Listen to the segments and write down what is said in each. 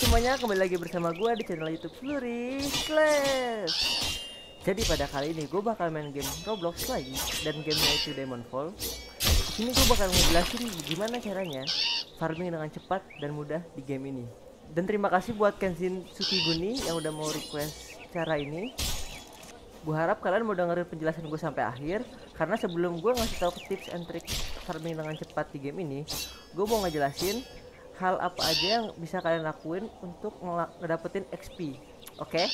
semuanya, kembali lagi bersama gue di channel YouTube Flurry Slash. Jadi pada kali ini gue bakal main game Roblox lagi dan gamenya itu Demon Fall. Di gue bakal ngejelasin gimana caranya farming dengan cepat dan mudah di game ini. Dan terima kasih buat Kenzin Sukiguni yang udah mau request cara ini. Gue harap kalian mau dengerin penjelasan gue sampai akhir karena sebelum gue ngasih tahu tips and trick farming dengan cepat di game ini, gue mau ngejelasin hal apa aja yang bisa kalian lakuin untuk ngedapetin XP. Oke? Okay?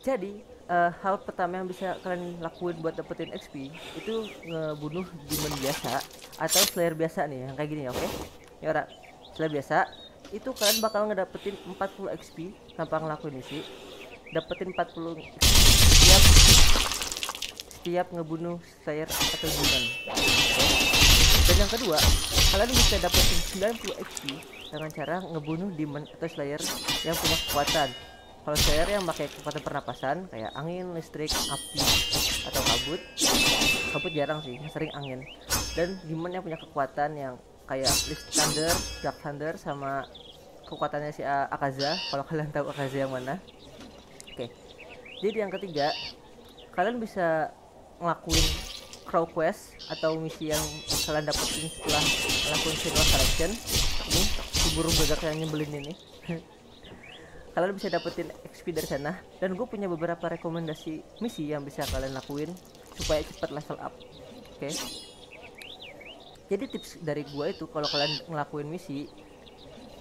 Jadi uh, hal pertama yang bisa kalian lakuin buat dapetin XP itu ngebunuh demon biasa atau slayer biasa nih yang kayak gini oke? Okay? Ya ora, slayer biasa itu kalian bakal ngedapetin 40 XP tanpa ngelakuin misi. Dapetin 40 XP setiap setiap ngebunuh slayer atau demon. Okay? Dan yang kedua, kalian bisa dapetin 90 XP dengan cara ngebunuh demon atau slayer yang punya kekuatan. Kalau slayer yang pakai kekuatan pernapasan kayak angin listrik api atau kabut kabut jarang sih sering angin. Dan demon yang punya kekuatan yang kayak list thunder dark thunder sama kekuatannya si Akaza kalau kalian tahu Akaza yang mana. Oke. Jadi yang ketiga kalian bisa ngelakuin crow quest atau misi yang kalian dapetin setelah melakukan silver si burung gagak yang nyebelin ini. Kalian bisa dapetin XP dari sana. Dan gue punya beberapa rekomendasi misi yang bisa kalian lakuin supaya cepat level up. Oke? Okay? jadi tips dari gue itu kalau kalian ngelakuin misi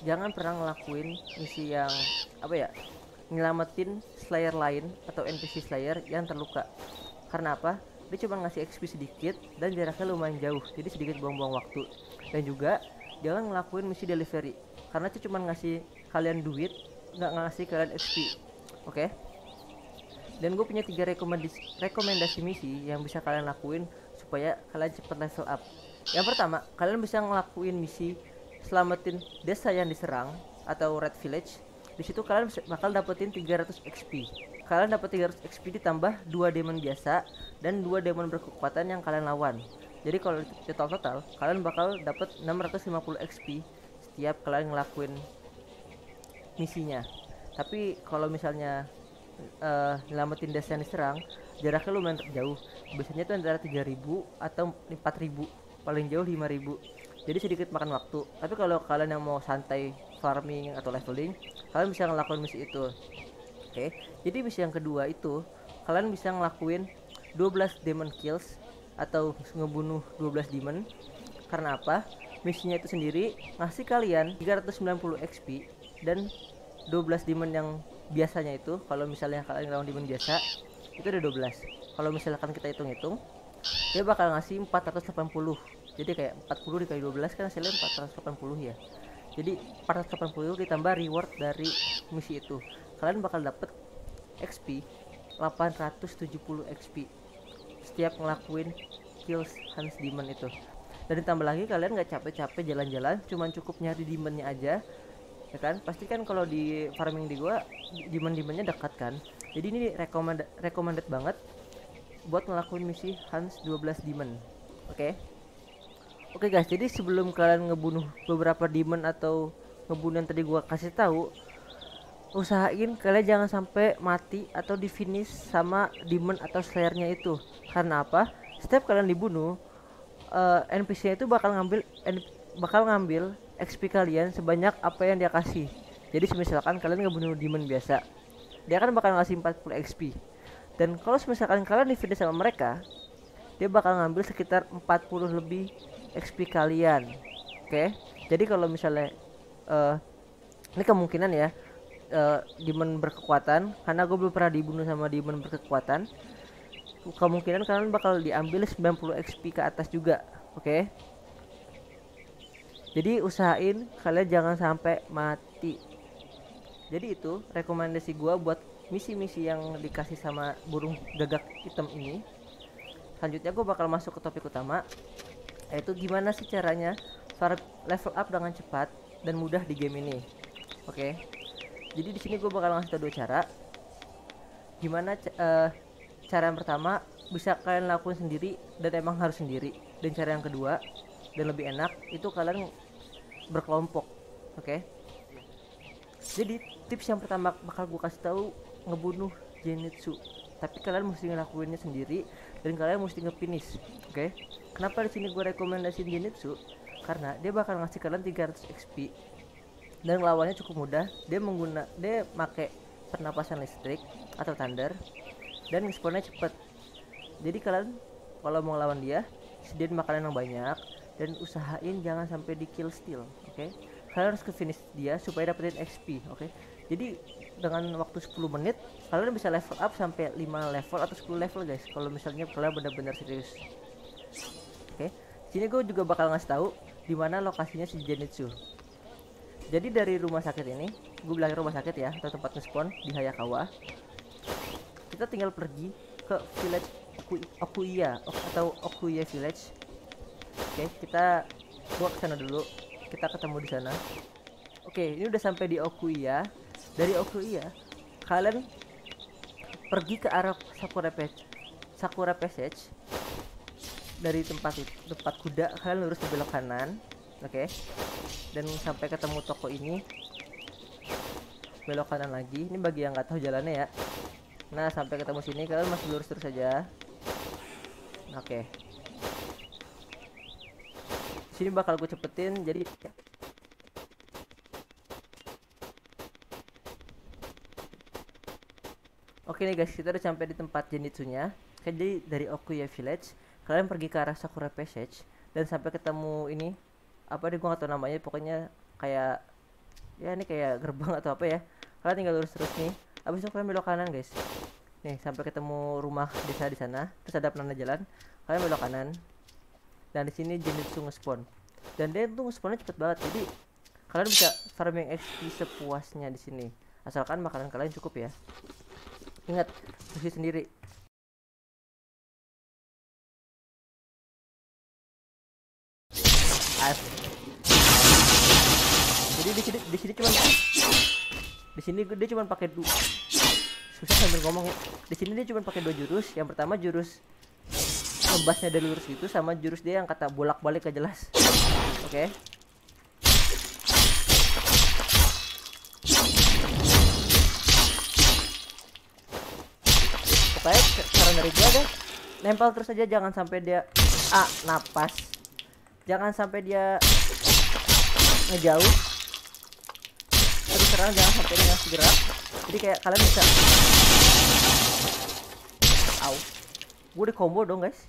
jangan pernah ngelakuin misi yang apa ya nyelamatin slayer lain atau NPC slayer yang terluka. Karena apa? Dia cuma ngasih XP sedikit dan jaraknya lumayan jauh. Jadi sedikit buang-buang waktu. Dan juga jangan ngelakuin misi delivery. Karena itu cuma ngasih kalian duit nggak ngasih kalian XP oke? Okay? dan gue punya tiga rekomendasi rekomendasi misi yang bisa kalian lakuin supaya kalian cepat level up. Yang pertama kalian bisa ngelakuin misi selamatin desa yang diserang atau red village. Di situ kalian bakal dapetin 300 XP kalian dapat 300 XP ditambah dua demon biasa dan dua demon berkekuatan yang kalian lawan jadi kalau total total kalian bakal dapat 650 XP setiap kalian ngelakuin misinya. Tapi kalau misalnya uh, nyelamatin desa yang diserang jaraknya lumayan jauh. Biasanya itu antara 3000 atau 4000 paling jauh 5000 jadi sedikit makan waktu. Tapi kalau kalian yang mau santai farming atau leveling kalian bisa ngelakuin misi itu. Oke okay? jadi misi yang kedua itu kalian bisa ngelakuin 12 demon kills atau ngebunuh 12 demon. Karena apa? Misinya itu sendiri ngasih kalian 390 XP dan 12 demon yang biasanya itu kalau misalnya kalian lawan demon biasa itu ada 12 kalau misalkan kita hitung-hitung dia bakal ngasih 480 jadi kayak 40 dikali 12 kan hasilnya 480 ya. Jadi 480 ditambah reward dari misi itu. Kalian bakal dapet XP 870 XP setiap ngelakuin kills Hans Demon itu. Dan ditambah lagi kalian nggak capek-capek jalan-jalan cuman cukup nyari demonnya aja ya kan? Pasti kan kalau di farming di gua demon demonnya dekat kan? Jadi ini recommended recommended banget buat ngelakuin misi Hans 12 demon oke? Okay? oke okay guys jadi sebelum kalian ngebunuh beberapa demon atau ngebunuh yang tadi gua kasih tahu usahain kalian jangan sampai mati atau di finish sama demon atau slayernya itu. Karena apa? Setiap kalian dibunuh uh, eh, NPC itu bakal ngambil bakal ngambil XP kalian sebanyak apa yang dia kasih. Jadi misalkan kalian ngebunuh demon biasa dia akan bakal ngasih 40 XP dan kalau misalkan kalian di finish sama mereka dia bakal ngambil sekitar 40 lebih XP kalian. Oke? Okay? jadi kalau misalnya uh, ini kemungkinan ya uh, demon berkekuatan karena gue belum pernah dibunuh sama demon berkekuatan kemungkinan kalian bakal diambil 90 XP ke atas juga oke okay? jadi usahain kalian jangan sampai mati jadi itu rekomendasi gue buat misi-misi yang dikasih sama burung gagak hitam ini selanjutnya gue bakal masuk ke topik utama yaitu gimana sih caranya level up dengan cepat dan mudah di game ini oke okay? Jadi di sini gue bakal ngasih tau dua cara. Gimana uh, cara yang pertama bisa kalian lakuin sendiri dan emang harus sendiri. Dan cara yang kedua dan lebih enak itu kalian berkelompok oke? Okay? jadi tips yang pertama bakal gue kasih tahu ngebunuh Zenitsu tapi kalian mesti ngelakuinnya sendiri dan kalian mesti ngefinish oke? Okay? kenapa di sini gue rekomendasiin Zenitsu karena dia bakal ngasih kalian 300 XP dan lawannya cukup mudah dia mengguna dia pakai pernapasan listrik atau thunder dan responnya cepet jadi kalian kalau mau lawan dia sediain makanan yang banyak dan usahain jangan sampai di kill steal oke okay? kalian harus ke finish dia supaya dapetin XP oke okay? jadi dengan waktu 10 menit kalian bisa level up sampai 5 level atau 10 level guys kalau misalnya kalian benar-benar serius oke okay? sini gue juga bakal ngasih tahu di mana lokasinya si Zenitsu jadi dari rumah sakit ini gue bilang rumah sakit ya atau tempat nge-spawn di Hayakawa. Kita tinggal pergi ke village Oku Okuya atau Okuya village. Oke kita gua ke sana dulu. Kita ketemu di sana. Oke ini udah sampai di Okuya. Dari Okuya kalian pergi ke arah Sakura Passage Sakura Passage. Dari tempat tempat kuda kalian lurus ke belok kanan oke. Dan sampai ketemu toko ini. Belok kanan lagi. Ini bagi yang nggak tahu jalannya ya. Nah sampai ketemu sini. Kalian masih lurus terus saja. Oke. Sini bakal gue cepetin jadi Oke nih guys, kita udah sampai di tempat Zenitsunya. Jadi dari Okuya Village, kalian pergi ke arah Sakura Passage dan sampai ketemu ini apa deh gua gak tau namanya, pokoknya kayak ya ini kayak gerbang atau apa ya. Kalian tinggal lurus terus nih. Abis itu kalian belok kanan guys. Nih sampai ketemu rumah desa di sana. Terus ada penanda jalan. Kalian belok kanan. Dan di sini Zenitsu nge-spawn. Dan dia tuh nge-spawnnya cepet banget. Jadi kalian bisa farming XP sepuasnya di sini. Asalkan makanan kalian cukup ya. Ingat, mesti sendiri. As. Jadi di sini di sini cuma di sini dia cuma pakai dua susah sambil ngomong. Di sini dia cuma pakai dua jurus. Yang pertama jurus ngebasnya dari lurus gitu sama jurus dia yang kata bolak balik gak jelas. Oke. Okay. pokoknya saran dari gua deh nempel terus aja jangan sampai dia ah napas. Jangan sampai dia ngejauh serang jangan sampai dia gerak jadi kayak kalian bisa. Au. Gue di combo dong guys.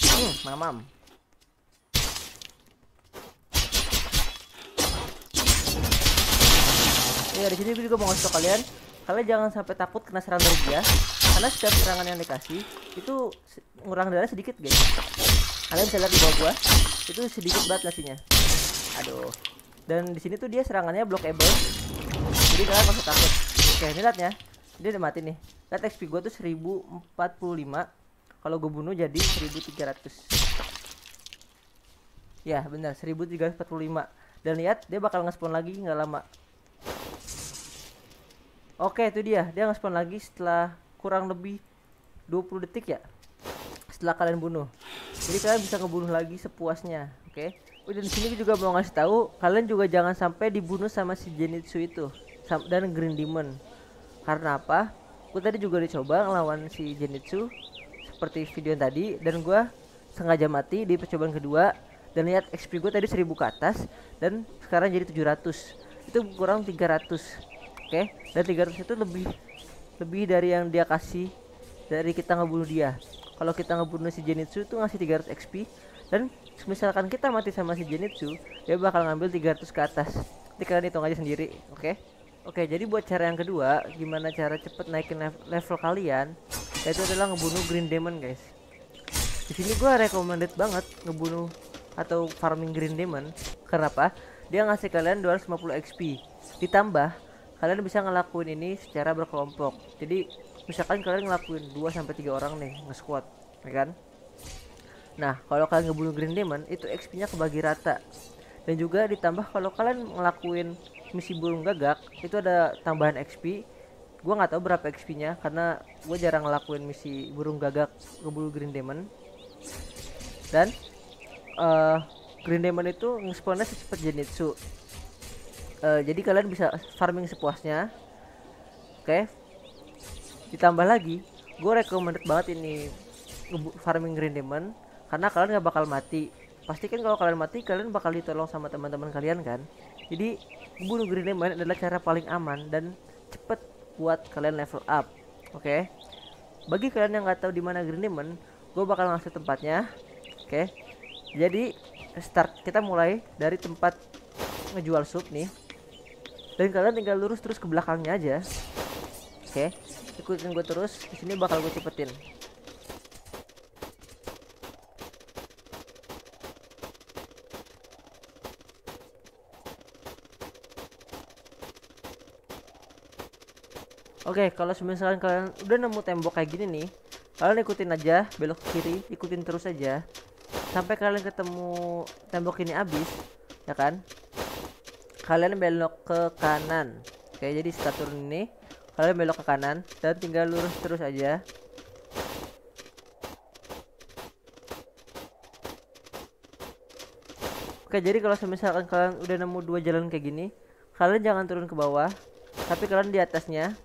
Hmm mamam ya di sini gue juga mau ngasih tau kalian kalian jangan sampai takut kena serangan dari dia. Karena setiap serangan yang dikasih itu ngurang darah sedikit guys kalian bisa lihat di bawah gua. Itu sedikit banget ngasihnya aduh. Dan di sini tuh dia serangannya blockable jadi kalian usah takut. Oke ini lihatnya dia udah mati nih. Lihat XP gua tuh 1045 kalau gue bunuh jadi 1300 ya benar. 1345 dan lihat dia bakal nge-spawn lagi nggak lama. Oke itu dia. Dia nge-spawn lagi setelah kurang lebih 20 detik ya. Setelah kalian bunuh jadi kalian bisa ngebunuh lagi sepuasnya oke okay? oh, dan sini juga mau ngasih tahu kalian juga jangan sampai dibunuh sama si Zenitsu itu dan Green Demon karena apa gue tadi juga dicoba ngelawan si Zenitsu seperti video yang tadi dan gue sengaja mati di percobaan kedua dan lihat XP gue tadi 1000 ke atas dan sekarang jadi 700 itu kurang 300 oke okay? dan 300 itu lebih lebih dari yang dia kasih dari kita ngebunuh dia kalau kita ngebunuh si Zenitsu itu ngasih 300 XP dan misalkan kita mati sama si Zenitsu dia bakal ngambil 300 ke atas. Nanti kalian hitung aja sendiri oke? Okay? oke okay, jadi buat cara yang kedua gimana cara cepet naikin level kalian yaitu adalah ngebunuh Green Demon guys. Di sini gue recommended banget ngebunuh atau farming Green Demon. Kenapa? Dia ngasih kalian 250 XP ditambah kalian bisa ngelakuin ini secara berkelompok. Jadi misalkan kalian ngelakuin 2 sampai tiga orang nih nge-squad ya kan? Nah kalau kalian ngebunuh green demon itu XP nya kebagi rata. Dan juga ditambah kalau kalian ngelakuin misi burung gagak itu ada tambahan XP gua nggak tahu berapa XP nya karena gue jarang ngelakuin misi burung gagak ngebunuh green demon. Dan uh, Green Demon itu ngespawnnya secepat Zenitsu uh, jadi kalian bisa farming sepuasnya. Oke okay. Ditambah lagi gue recommended banget ini farming Green Demon karena kalian nggak bakal mati pasti kan kalau kalian mati kalian bakal ditolong sama teman-teman kalian kan jadi bunuh Green Demon adalah cara paling aman dan cepet buat kalian level up oke okay? bagi kalian yang nggak tahu di mana Green Demon gue bakal ngasih tempatnya oke okay? jadi start kita mulai dari tempat ngejual sup nih dan kalian tinggal lurus terus ke belakangnya aja oke okay? ikutin gue terus di sini bakal gue cepetin Oke, kalau misalkan kalian udah nemu tembok kayak gini nih, kalian ikutin aja belok kiri, ikutin terus aja sampai kalian ketemu tembok ini habis, ya kan? Kalian belok ke kanan. Oke, jadi setelah turun ini, kalian belok ke kanan dan tinggal lurus terus aja. Oke, jadi kalau misalkan kalian udah nemu dua jalan kayak gini, kalian jangan turun ke bawah, tapi kalian di atasnya.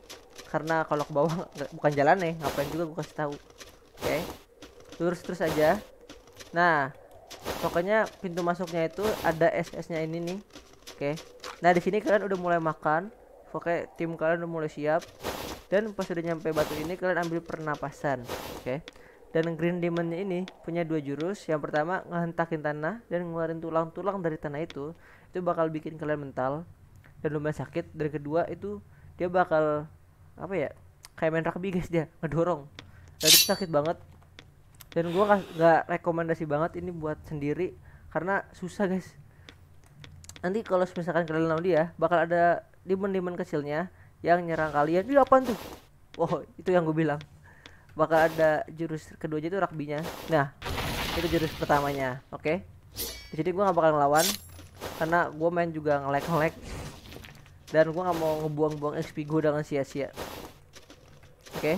Karena kalau ke bawah bukan jalan nih ngapain juga gue kasih tahu. Oke lurus terus aja. Nah pokoknya pintu masuknya itu ada SS nya ini nih. Oke nah di sini kalian udah mulai makan oke tim kalian udah mulai siap. Dan pas udah nyampe batu ini kalian ambil pernapasan oke? Dan green demonnya ini punya dua jurus. Yang pertama ngehentakin tanah dan ngeluarin tulang-tulang dari tanah itu. Itu bakal bikin kalian mental dan lumayan sakit. Dan kedua itu dia bakal apa ya kayak main rugby guys dia ngedorong. Itu sakit banget. Dan gua nggak rekomendasi banget ini buat sendiri karena susah guys. Nanti kalau misalkan kalian lawan dia bakal ada demon-demon kecilnya yang nyerang kalian itu apa tuh oh itu yang gue bilang bakal ada jurus keduanya itu rugby-nya nah itu jurus pertamanya oke okay? jadi gue gak bakal ngelawan karena gue main juga ngelek ngelek dan gue nggak mau ngebuang-buang XP gue dengan sia-sia oke okay?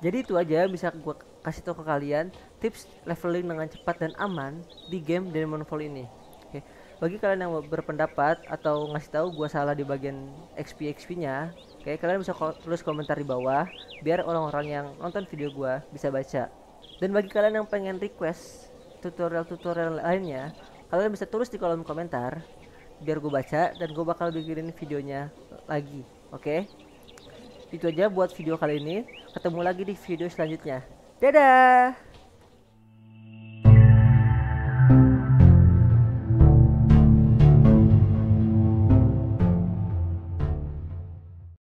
jadi itu aja bisa gue kasih tau ke kalian tips leveling dengan cepat dan aman di game Demon Fall ini? Bagi kalian yang berpendapat atau ngasih tahu gue salah di bagian XP XP nya oke okay? kalian bisa tulis komentar di bawah biar orang-orang yang nonton video gue bisa baca dan bagi kalian yang pengen request tutorial-tutorial lainnya kalian bisa tulis di kolom komentar biar gue baca dan gue bakal bikinin videonya lagi oke okay? itu aja buat video kali ini ketemu lagi di video selanjutnya dadah